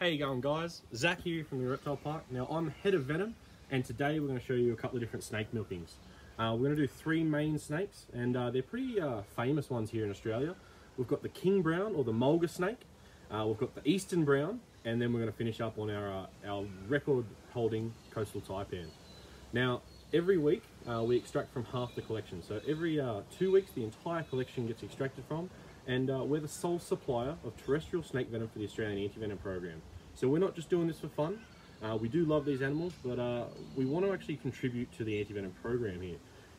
How you going guys? Zac here from the Reptile Park. Now I'm head of venom and today we're going to show you a couple of different snake milkings. Uh, we're going to do three main snakes and uh, they're pretty uh, famous ones here in Australia. We've got the king brown or the mulga snake, uh, we've got the eastern brown and then we're going to finish up on our, uh, our record holding coastal taipan. Now every week uh, we extract from half the collection. So every two weeks the entire collection gets extracted from and uh, we're the sole supplier of terrestrial snake venom for the Australian Anti-Venom Program. So we're not just doing this for fun, uh, we do love these animals, but uh, we want to actually contribute to the Anti-Venom Program here.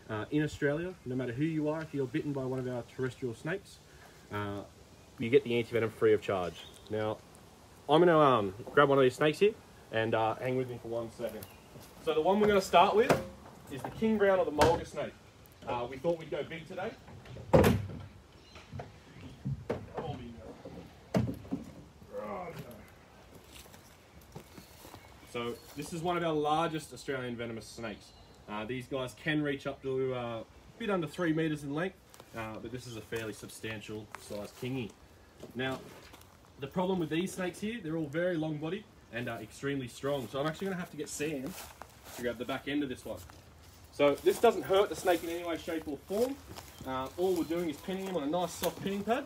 Uh, in Australia, no matter who you are, if you're bitten by one of our terrestrial snakes, uh, you get the anti-venom free of charge. Now, I'm going to um, grab one of these snakes here and uh, hang with me for one second. So the one we're going to start with is the king brown or the mulga snake. we thought we'd go big today, So this is one of our largest Australian venomous snakes. Uh, these guys can reach up to uh, a bit under three meters in length, uh, but this is a fairly substantial size kingy. Now, the problem with these snakes here, they're all very long bodied and uh, extremely strong. So I'm actually gonna have to get Sam to grab the back end of this one. So this doesn't hurt the snake in any way, shape or form. Uh, all we're doing is pinning him on a nice soft pinning pad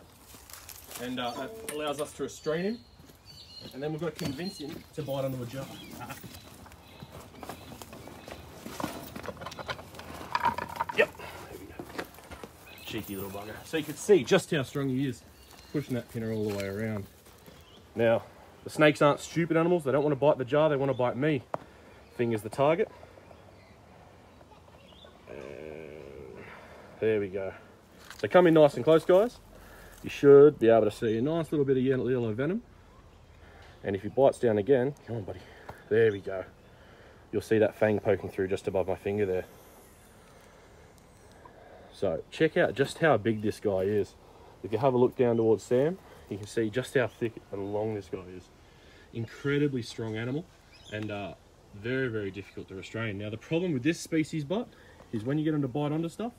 and uh, that allows us to restrain him and then we've got to convince him to bite onto a jar. yep. Cheeky little bugger. So you can see just how strong he is, pushing that pinner all the way around. Now, the snakes aren't stupid animals. They don't want to bite the jar, they want to bite me. Finger's the target. And there we go. So come in nice and close, guys. You should be able to see a nice little bit of yellow venom. And if he bites down again, come on buddy, there we go. You'll see that fang poking through just above my finger there. So check out just how big this guy is. If you have a look down towards Sam, you can see just how thick and long this guy is. Incredibly strong animal and uh, very, very difficult to restrain. Now the problem with this species but is when you get them to bite onto stuff,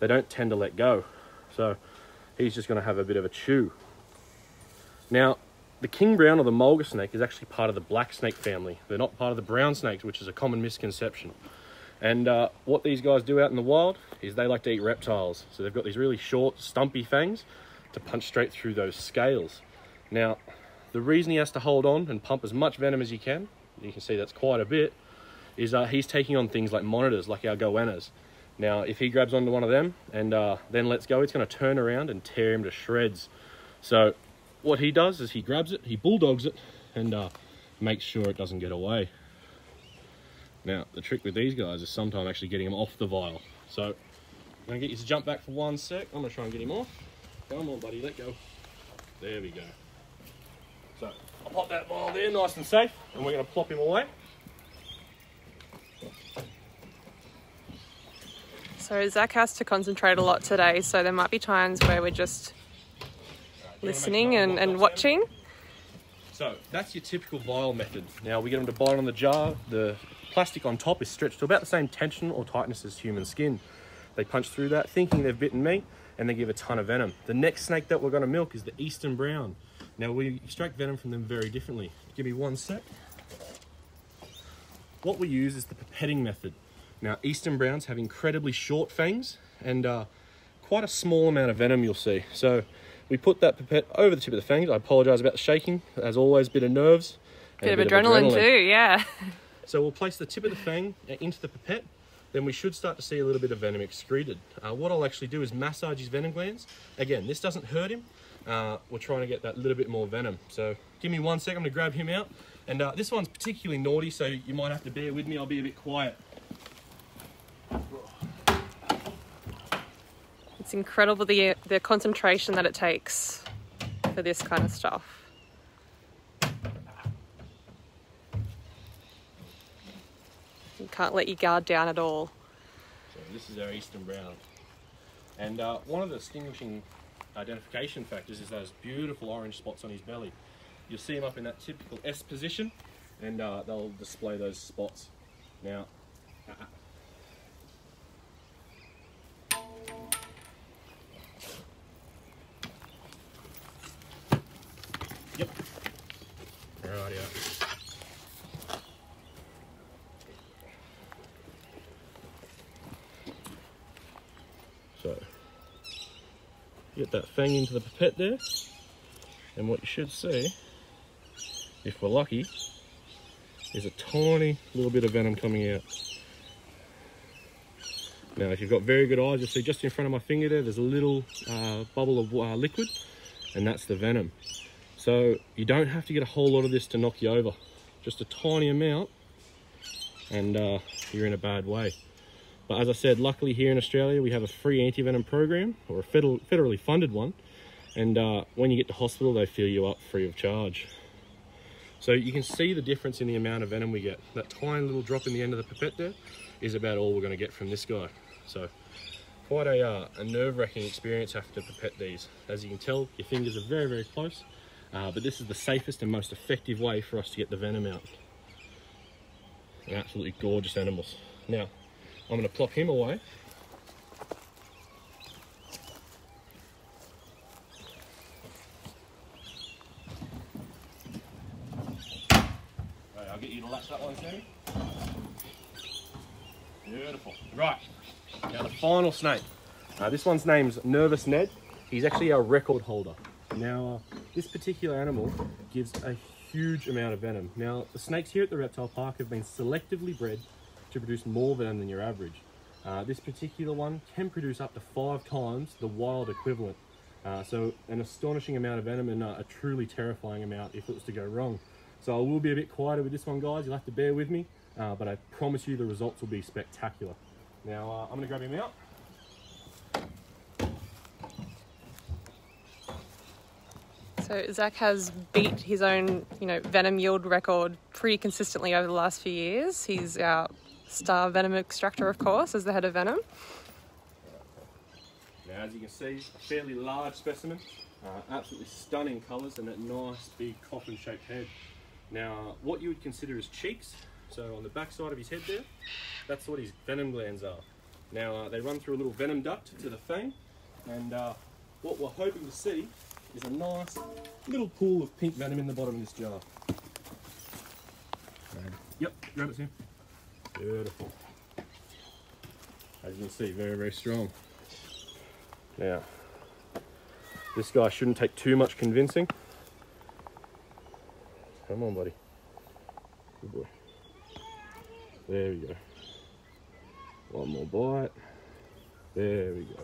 they don't tend to let go. So he's just gonna have a bit of a chew. Now, the king brown or the mulga snake is actually part of the black snake family. They're not part of the brown snakes, which is a common misconception. And uh, what these guys do out in the wild is they like to eat reptiles. So they've got these really short, stumpy fangs to punch straight through those scales. Now, the reason he has to hold on and pump as much venom as he can, you can see that's quite a bit, is uh, he's taking on things like monitors, like our goannas. Now, if he grabs onto one of them and uh, then lets go, it's going to turn around and tear him to shreds. So what he does is he grabs it, he bulldogs it, and uh, makes sure it doesn't get away. Now, the trick with these guys is sometimes actually getting them off the vial. So, I'm going to get you to jump back for one sec. I'm going to try and get him off. Come on, buddy, let go. There we go. So, I'll pop that vial there, nice and safe, and we're going to plop him away. So Zac has to concentrate a lot today, so there might be times where we're just listening and, and watching. So that's your typical vial method. Now we get them to bite on the jar. The plastic on top is stretched to about the same tension or tightness as human skin. They punch through that thinking they've bitten me and they give a ton of venom. The next snake that we're going to milk is the Eastern Brown. Now we extract venom from them very differently. Give me one sec. What we use is the pipetting method. Now Eastern Browns have incredibly short fangs and uh, quite a small amount of venom you'll see. So we put that pipette over the tip of the fangs. I apologise about the shaking. As always, bit of nerves. Bit, of, bit adrenaline of adrenaline too, yeah. So we'll place the tip of the fang into the pipette. Then we should start to see a little bit of venom excreted. Uh, what I'll actually do is massage his venom glands. Again, this doesn't hurt him. Uh, we're trying to get that little bit more venom. So give me one second, I'm gonna grab him out. And uh, this one's particularly naughty, so you might have to bear with me. I'll be a bit quiet. It's incredible the, the concentration that it takes for this kind of stuff. You can't let your guard down at all. So this is our Eastern Brown. And uh, one of the distinguishing identification factors is those beautiful orange spots on his belly. You'll see him up in that typical S position and uh, they'll display those spots. Now, uh, Right, yeah. So, get that fang into the pipette there, and what you should see, if we're lucky, is a tiny little bit of venom coming out. Now, if you've got very good eyes, you'll see just in front of my finger there, there's a little uh, bubble of uh, liquid, and that's the venom. So you don't have to get a whole lot of this to knock you over. Just a tiny amount, and uh, you're in a bad way. But as I said, luckily here in Australia, we have a free anti-venom program, or a federal, federally funded one, and uh, when you get to hospital, they fill you up free of charge. So you can see the difference in the amount of venom we get. That tiny little drop in the end of the pipette there is about all we're going to get from this guy. So quite a, uh, a nerve-wracking experience after pipette these. As you can tell, your fingers are very, very close, uh, but this is the safest and most effective way for us to get the venom out. They're absolutely gorgeous animals. Now, I'm going to plop him away. I'll get you to latch that one. Beautiful. Right, now the final snake. Uh, this one's name's Nervous Ned. He's actually our record holder. Now, uh, this particular animal gives a huge amount of venom. Now, the snakes here at the reptile park have been selectively bred to produce more venom than your average. Uh, this particular one can produce up to five times the wild equivalent. Uh, so an astonishing amount of venom and uh, a truly terrifying amount if it was to go wrong. So I will be a bit quieter with this one, guys. You'll have to bear with me, uh, but I promise you the results will be spectacular. Now uh, I'm going to grab him out. So Zac has beat his own, you know, venom yield record pretty consistently over the last few years. He's our star venom extractor, of course, as the head of venom. Now, as you can see, a fairly large specimen, uh, absolutely stunning colours and that nice big coffin-shaped head. Now, what you would consider as cheeks, so on the back side of his head there, that's what his venom glands are. Now, uh, they run through a little venom duct to the fang, and uh, what we're hoping to see is a nice little pool of pink venom in the bottom of this jar. Yep, grab it, Sam. Beautiful. As you can see, very, very strong. Now, this guy shouldn't take too much convincing. Come on, buddy. Good boy. There we go. One more bite. There we go.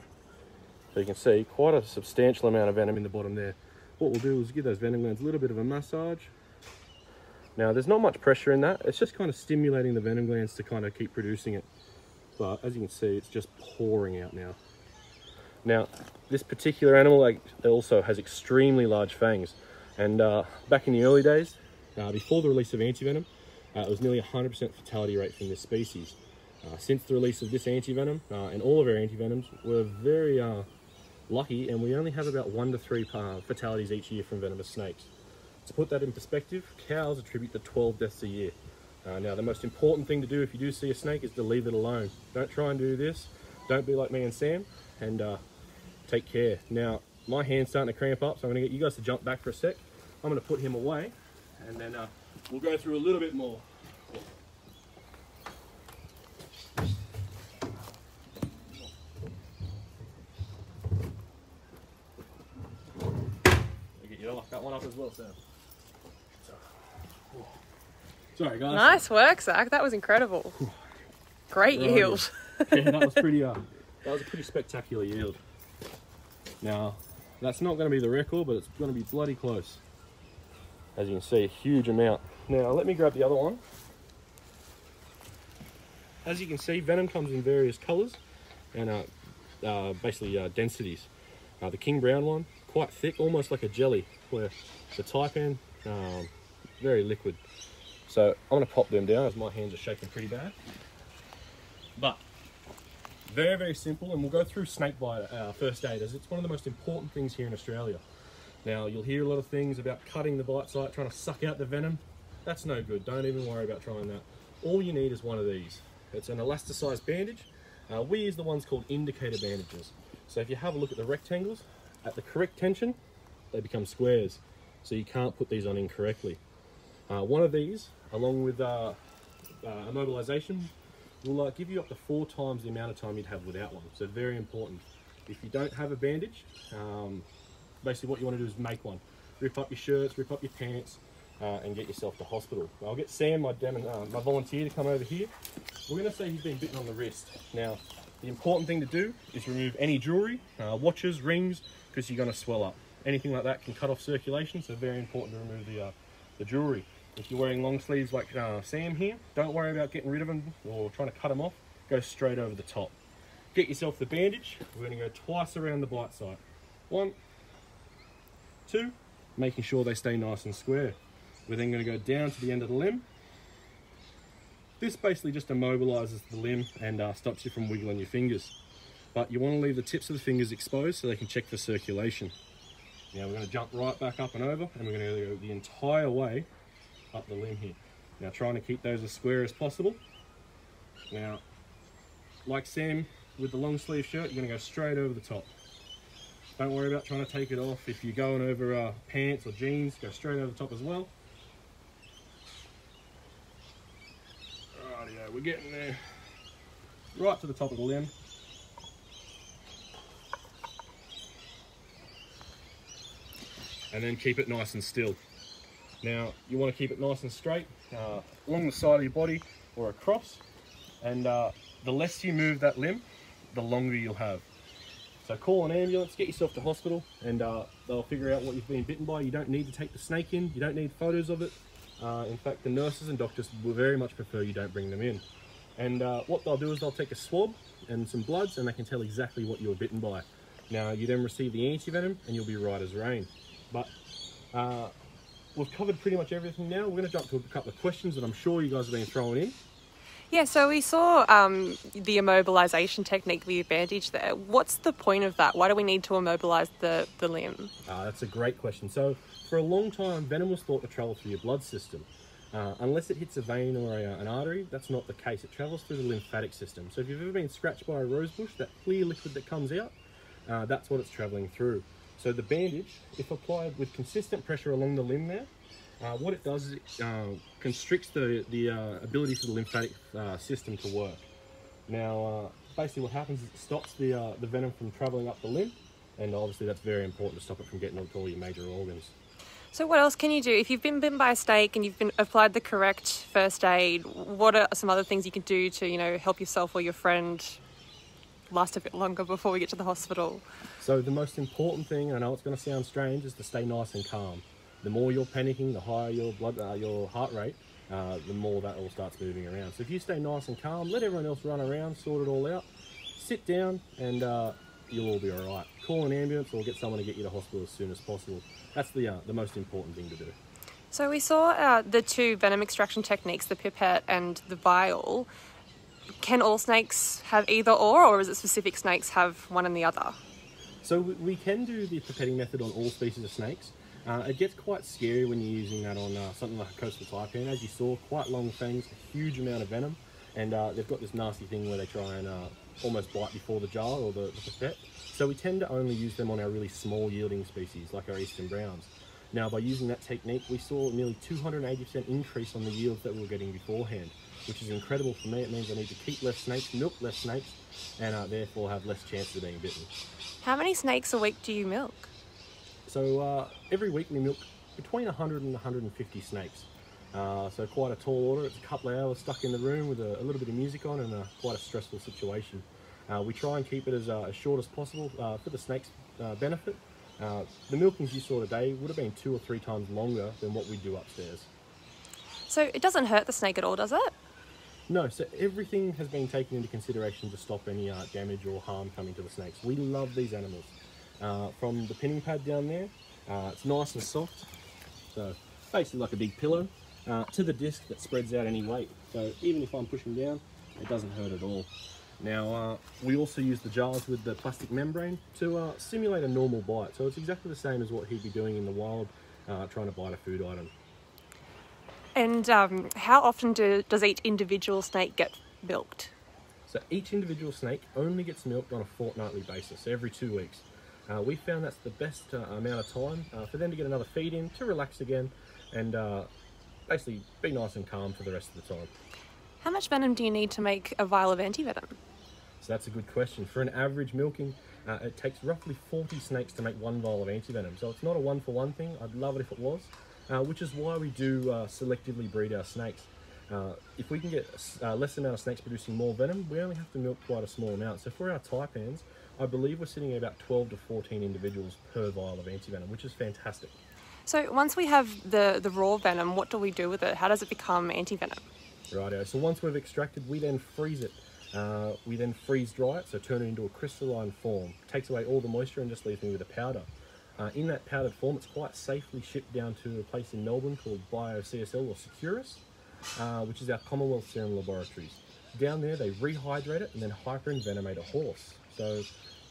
So you can see quite a substantial amount of venom in the bottom there. What we'll do is give those venom glands a little bit of a massage. Now there's not much pressure in that. It's just kind of stimulating the venom glands to kind of keep producing it. But as you can see, it's just pouring out now. Now, this particular animal also has extremely large fangs. And uh, back in the early days, uh, before the release of antivenom, uh, it was nearly 100% fatality rate from this species. Uh, since the release of this antivenom uh, and all of our antivenoms, we're very uh, lucky and we only have about one to three fatalities each year from venomous snakes. To put that in perspective, cows attribute to 12 deaths a year. Uh, now, the most important thing to do if you do see a snake is to leave it alone. Don't try and do this. Don't be like me and Sam, and uh, take care. Now, my hand's starting to cramp up, so I'm going to get you guys to jump back for a sec. I'm going to put him away, and then uh, we'll go through a little bit more. Get you lock that one up as well, Sam. Sorry, guys. Nice work, Zac. That was incredible. Great Right. yield. yeah, that was pretty. Uh, that was a pretty spectacular yield. Now, that's not going to be the record, but it's going to be bloody close. As you can see, a huge amount. Now, let me grab the other one. As you can see, venom comes in various colours and uh, uh, basically uh, densities. Uh, the king brown one, quite thick, almost like a jelly, where the taipan, um, very liquid. So I'm going to pop them down as my hands are shaking pretty bad. But very, very simple, and we'll go through snake bite uh, first aid as it's one of the most important things here in Australia. Now, you'll hear a lot of things about cutting the bite site, trying to suck out the venom. That's no good. Don't even worry about trying that. All you need is one of these. It's an elasticized bandage. Uh, we use the ones called indicator bandages. So if you have a look at the rectangles, at the correct tension, they become squares. So you can't put these on incorrectly. Uh, one of these, along with uh, uh, immobilization, will uh, give you up to four times the amount of time you'd have without one. So very important. If you don't have a bandage, um, basically what you want to do is make one. Rip up your shirts, rip up your pants, uh, and get yourself to hospital. I'll get Sam, my, demo, uh, my volunteer, to come over here. We're going to say he's been bitten on the wrist. Now, the important thing to do is remove any jewellery, uh, watches, rings, because you're going to swell up. Anything like that can cut off circulation, so very important to remove the, uh, the jewellery. If you're wearing long sleeves like uh, Sam here, don't worry about getting rid of them or trying to cut them off. Go straight over the top. Get yourself the bandage. We're going to go twice around the bite site. One, two, making sure they stay nice and square. We're then going to go down to the end of the limb. This basically just immobilizes the limb and uh, stops you from wiggling your fingers. But you want to leave the tips of the fingers exposed so they can check for circulation. Now we're going to jump right back up and over and we're going to go the entire way up the limb here. Now trying to keep those as square as possible. Now, like Sam with the long sleeve shirt, you're going to go straight over the top. Don't worry about trying to take it off. If you're going over uh, pants or jeans, go straight over the top as well. Rightio, we're getting there. Right to the top of the limb. And then keep it nice and still. Now, you want to keep it nice and straight uh, along the side of your body or across. And uh, the less you move that limb, the longer you'll have. So call an ambulance, get yourself to hospital, and uh, they'll figure out what you've been bitten by. You don't need to take the snake in. You don't need photos of it. Uh, in fact, the nurses and doctors will very much prefer you don't bring them in. And uh, what they'll do is they'll take a swab and some bloods, and they can tell exactly what you were bitten by. Now, you then receive the antivenom, and you'll be right as rain. But uh, we've covered pretty much everything now. We're going to jump to a couple of questions that I'm sure you guys have been throwing in. Yeah, so we saw um, the immobilization technique the bandage there. What's the point of that? Why do we need to immobilize the, the limb? Uh, that's a great question. So, for a long time, venom was thought to travel through your blood system. Uh, unless it hits a vein or a, an artery, that's not the case. It travels through the lymphatic system. So, if you've ever been scratched by a rosebush, that clear liquid that comes out, uh, that's what it's traveling through. So, the bandage, if applied with consistent pressure along the limb there, uh, what it does is it uh, constricts the, the uh, ability for the lymphatic uh, system to work. Now, uh, basically what happens is it stops the, uh, the venom from travelling up the limb, and obviously that's very important to stop it from getting onto all your major organs. So, what else can you do? If you've been bitten by a snake and you've been applied the correct first aid, what are some other things you can do to, you know, help yourself or your friend last a bit longer before we get to the hospital? So, the most important thing, I know it's going to sound strange, is to stay nice and calm the more you're panicking, the higher your blood, uh, your heart rate, uh, the more that all starts moving around. So if you stay nice and calm, let everyone else run around, sort it all out, sit down, and uh, you'll all be all right. Call an ambulance or get someone to get you to hospital as soon as possible. That's the uh, the most important thing to do. So we saw uh, the two venom extraction techniques, the pipette and the vial. Can all snakes have either or, or is it specific snakes have one and the other? So we can do the pipetting method on all species of snakes. Uh, it gets quite scary when you're using that on uh, something like a coastal taipan. As you saw, quite long fangs, a huge amount of venom, and uh, they've got this nasty thing where they try and uh, almost bite before the jar or the, the pipette. So we tend to only use them on our really small yielding species, like our eastern browns. Now, by using that technique, we saw nearly 280% increase on the yields that we were getting beforehand, which is incredible for me. It means I need to keep less snakes, milk less snakes, and uh, therefore have less chance of being bitten. How many snakes a week do you milk? So uh, every week we milk between 100 and 150 snakes. Uh, so quite a tall order. It's a couple of hours stuck in the room with a, a little bit of music on and a, quite a stressful situation. Uh, we try and keep it as, uh, as short as possible uh, for the snake's uh, benefit. the milkings you saw today would have been two or three times longer than what we do upstairs. So it doesn't hurt the snake at all, does it? No, so everything has been taken into consideration to stop any damage or harm coming to the snakes. We love these animals uh, from the pinning pad down there. Uh, it's nice and soft, so basically like a big pillow, uh, to the disc that spreads out any weight. So even if I'm pushing down, it doesn't hurt at all. Now, uh, we also use the jars with the plastic membrane to uh, simulate a normal bite. So it's exactly the same as what he'd be doing in the wild, uh, trying to bite a food item. And um, how often do, does each individual snake get milked? So each individual snake only gets milked on a fortnightly basis, every two weeks. Uh, we found that's the best uh, amount of time uh, for them to get another feed in, to relax again, and uh, basically be nice and calm for the rest of the time. How much venom do you need to make a vial of antivenom? So that's a good question. For an average milking, uh, it takes roughly 40 snakes to make one vial of antivenom. So it's not a one for one thing. I'd love it if it was, uh, which is why we do uh, selectively breed our snakes. Uh, if we can get a less amount of snakes producing more venom, we only have to milk quite a small amount. So for our taipans, I believe we're sitting at about 12 to 14 individuals per vial of antivenom, which is fantastic. So once we have the, the raw venom, what do we do with it? How does it become antivenom? Righto. So once we've extracted, we then freeze it. Uh, we then freeze dry it, so turn it into a crystalline form. Takes away all the moisture and just leaves me with a powder. Uh, in that powdered form, it's quite safely shipped down to a place in Melbourne called BioCSL or Seqirus, uh, which is our Commonwealth Serum Laboratories. Down there, they rehydrate it and then hyperenvenomate a horse. So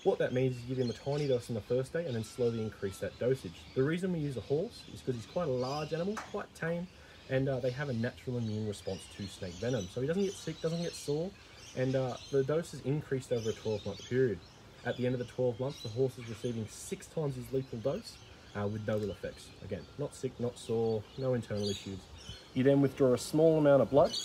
what that means is you give him a tiny dose on the first day and then slowly increase that dosage. The reason we use a horse is because he's quite a large animal, quite tame, and uh, they have a natural immune response to snake venom. So he doesn't get sick, doesn't get sore, and uh, the dose is increased over a 12 month period. At the end of the 12 months, the horse is receiving six times his lethal dose uh, with no ill effects. Again, not sick, not sore, no internal issues. You then withdraw a small amount of blood,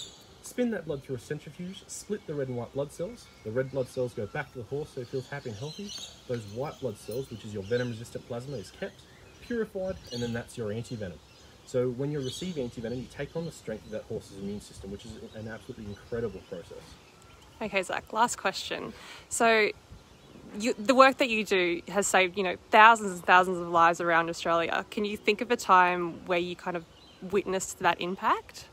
spin that blood through a centrifuge, split the red and white blood cells. The red blood cells go back to the horse so he feels happy and healthy. Those white blood cells, which is your venom resistant plasma, is kept, purified, and then that's your anti venom. So when you receive anti-venom, you take on the strength of that horse's immune system, which is an absolutely incredible process. Okay, Zac, last question. So you, the work that you do has saved, you know, thousands and thousands of lives around Australia. Can you think of a time where you kind of witnessed that impact?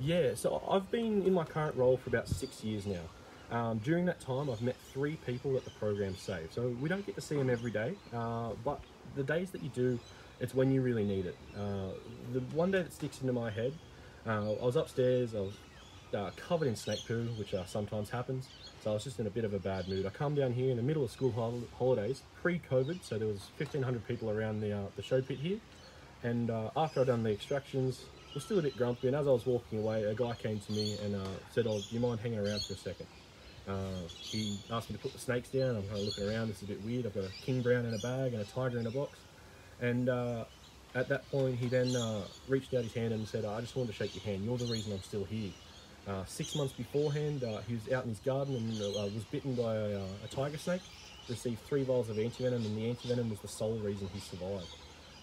Yeah, so I've been in my current role for about six years now. Um, during that time, I've met three people that the program saved. So we don't get to see them every day, uh, but the days that you do, it's when you really need it. Uh, the one day that sticks into my head, uh, I was upstairs, I was uh, covered in snake poo, which uh, sometimes happens. So I was just in a bit of a bad mood. I come down here in the middle of school hol- holidays, pre-COVID, so there was 1,500 people around the, uh, the show pit here. And uh, after I'd done the extractions, I was still a bit grumpy, and as I was walking away, a guy came to me and said, oh, do you mind hanging around for a second? he asked me to put the snakes down. I'm kind of looking around, this is a bit weird. I've got a king brown in a bag and a tiger in a box. And uh, at that point, he then uh, reached out his hand and said, I just wanted to shake your hand. You're the reason I'm still here. Uh, six months beforehand, uh, he was out in his garden and uh, was bitten by a, uh, a, tiger snake, received three vials of antivenom, and the antivenom was the sole reason he survived.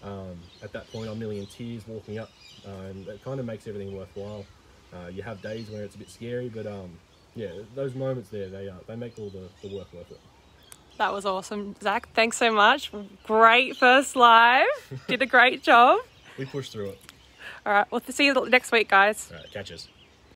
Um, at that point, I'm nearly in tears walking up, and it kind of makes everything worthwhile. you have days where it's a bit scary, but um, yeah, those moments there, they, they make all the, the work worth it. That was awesome. Zac, thanks so much. Great first live. Did a great job. we pushed through it. All right. Well, see you next week, guys. All right. Catch us.